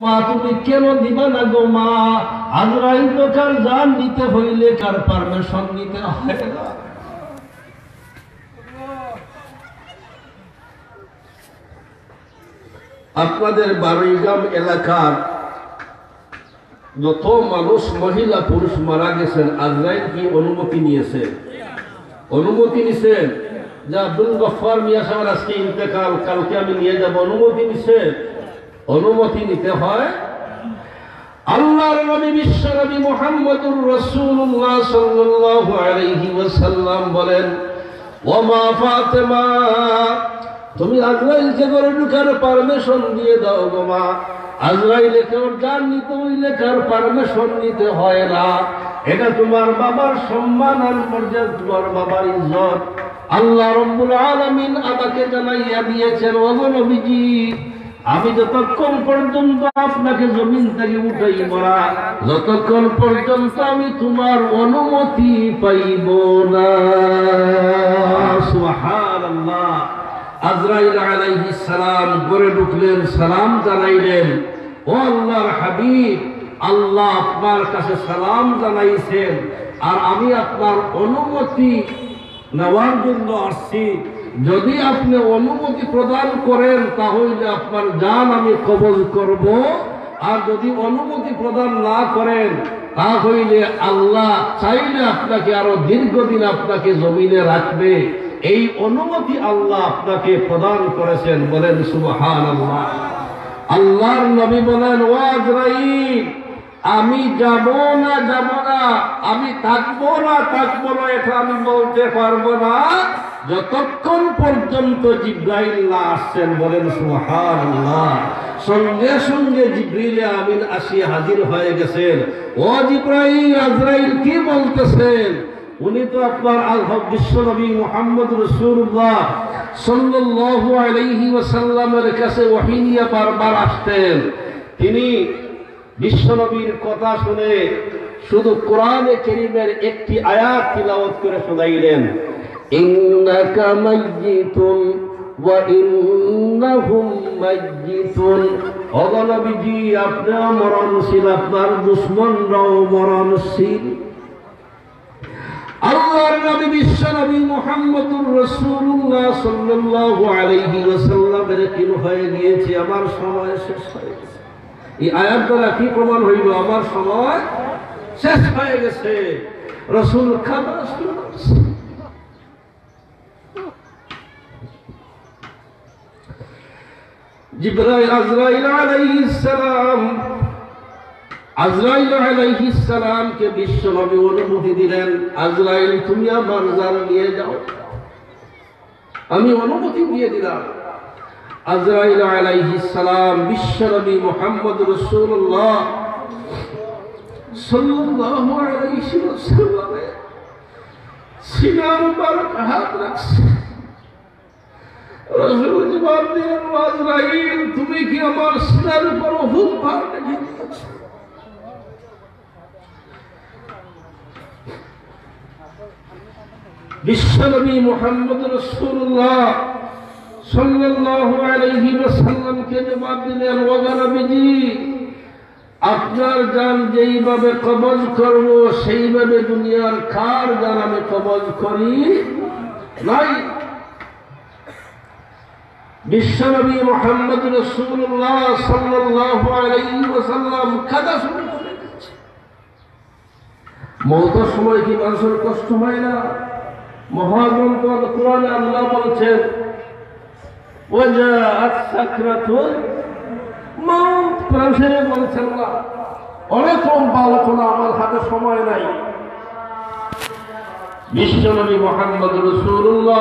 মা, তুমি কেন দিবা না গো মা? আজরাইল তো কার নিতে হইলে কার পারমিশন নিতে হয় না? আপনাদের বারুইগ্রাম এলাকার যত মানুষ মহিলা পুরুষ মারা গেছেন আজরাইল কি অনুমতি নিয়েছে? অনুমতি নিছেন যে আব্দুল গফার মিয়া সাহেব আজকে ইন্তেকাল, কালকে আমি নিয়ে যাব। অনুমতি নিছেন অনুমতি নিতে হয়। আল্লাহর নবী, বিশ্ব নবী মুহাম্মদুর রাসূলুল্লাহ সাল্লাল্লাহু আলাইহি ওয়াসাল্লাম বলেন, ওমা ফাতেমা, তুমি আজরাইলকে ঘরে ঢুকার পারমিশন দিয়ে দাও গো মা। আজরাইলে কেউ জান নিতে হইলে কার পারমিশন নিতে হয় না। এটা তোমার বাবার সম্মান আর মর্যাদা, তোমার বাবার ইজ্জত। আল্লাহ রব্বুল আলামিন আমাকে জানাইয়া দিয়েছেন, ওগো নবীজি আমি যতক্ষণ পর্যন্ত আপনাকে জমিন থেকে উঠাই মরা, যতক্ষণ পর্যন্ত আমি তোমার অনুমতি পাইব না। সালাম সালাম ও আল্লাহর হাবিব, আল্লাহ আপনার কাছে সালাম আর আমি আপনার অনুমতি নেওয়ার জন্য আসছি। যদি আপনি অনুমতি প্রদান করেন, তাহলে আপনার জান আমি কবল করব। আর যদি অনুমতি প্রদান না করেন, তাহলে আল্লাহ চাইলে আপনাকে আরও দীর্ঘদিন আপনাকে জমিনে রাখবে। এই অনুমতি আল্লাহ আপনাকে প্রদান করেছেন বলেন সুবহান আল্লাহ আল্লাহর নবী বলেন ওয়াজরাইল আমি যাব না যাব না, আমি থাকব না থাকব না, এটা আমি বলতে পারব না। যতক্ষণ পর্যন্ত জিব্রাইল না আসছেন, বলেন সুবহানাল্লাহ, সঙ্গে সঙ্গে জিব্রিলে আমিন আসিয়া হাজির হয়ে গেছেন। ও জিব্রাইল, আজরাইল কি বলতেছেন? উনি তো আপনার আলহব বিশ্বনবী মোহাম্মদ রসুল্লাহ সাল্লাল্লাহু আলাইহি ওয়াসাল্লামের কাছে ওহী বারবার আসতেন। তিনি বিশ্বনবীর কথা শুনে শুধু কোরআনে কেরিমের একটি আয়াত তিলাওয়াত করে শোনাইলেন। মাইয়িতুন ওয়া ইন্নাহুম মাইয়িতুন অগনবীজি আপনিও মরণশীল আপনার দুশ্মনরাও মরণশীল আল্লাহর নবী, বিশ্ব নবী মুহাম্মদুর রাসূলুল্লাহ সাল্লাল্লাহু আলাইহি ওয়াসাল্লামের কিন হয়ে গিয়েছে, আমার সময় শেষ হয়ে গেছে। এই আয়াত কি প্রমাণ হইল? আমার সময় শেষ হয়ে গেছে। রসুল খাবার শুরু জিব্রাইল আজরাইল সালাম, আজরাইল আলাইহিস অনুমতি দিলেন, আজরাইল, তুমি আমার জান নিয়ে যাও। আমি অনুমতি দিয়ে দিলাম। আজরাইল আলাইহিস সালাম বিশ্ব নবী মুহাম্মদ রাসূলুল্লাহ সাল্লাল্লাহু আলাইহি ওয়াসাল্লাম সিনার হাত রাখছে। রসুল জবাব দিলেন আজরাইল, তুমি কি আমার সিনার উপর হুক ভার রেখে দিয়েছ বিশ্বনবী মোহাম্মদ রসুল্লাহ সাল্লাল্লাহু আলাইহি ওয়াসাল্লামকে জবাব দিলেন ওগা নবীজি, আপনার জান যেইভাবে কবজ করব, সেইভাবে দুনিয়ার কার জান আমি কবজ করি নাই? বিশ্বনবী মোহাম্মদ রসুল্লাহ সাল্লাল্লাহু আলাইহি ওয়াসাল্লাম কাদা শুরু করে মৌতের সময় কি মানুষের কষ্ট হয় না? মহাগ্রন্থ কোরআনে আল্লাহ বলছেন অনেক লম্বা আলোচনা আমার হাতে সময় নাই। বিশ্বনবী মোহাম্মদ রসুল্লাহ